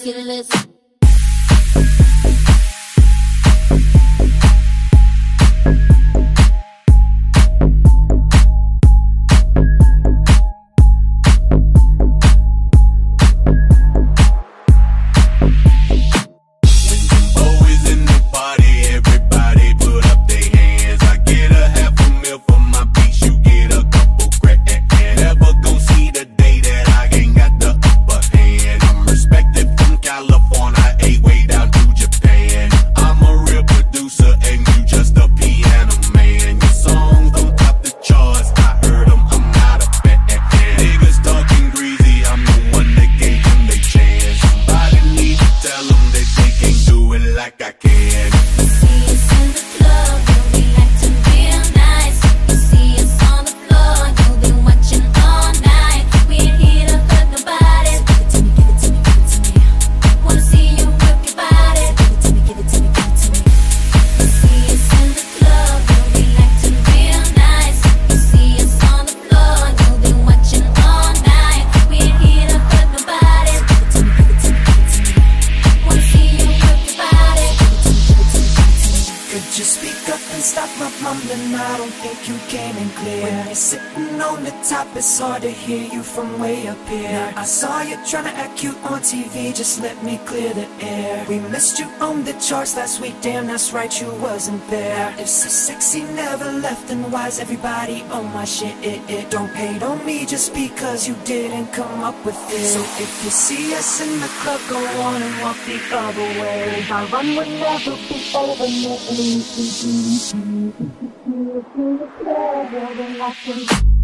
ridiculous, ridiculous. You speak up and stop my mumbling? I don't think you came in clear. When you're sitting on the top, it's hard to hear you from way up here. Now, I saw you trying to act cute on TV, just let me clear the air. We missed you on the charts last week, damn, that's right, you wasn't there. If so sexy never left, then why's everybody on my shit? It, it don't hate on me just because you didn't come up with it. So if you see us in the club, go on and walk the other way. My run would never be over, me.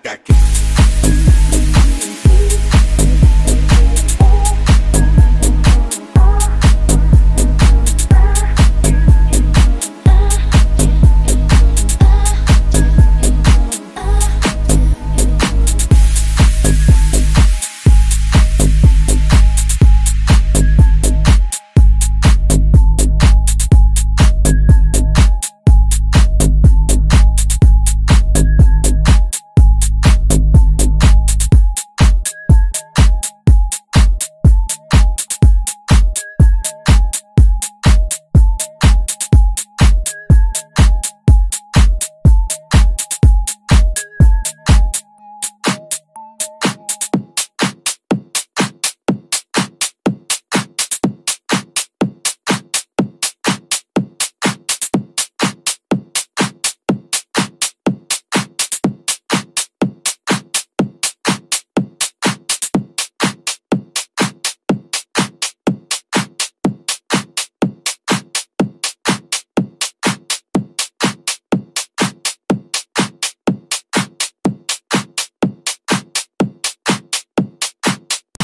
back, I can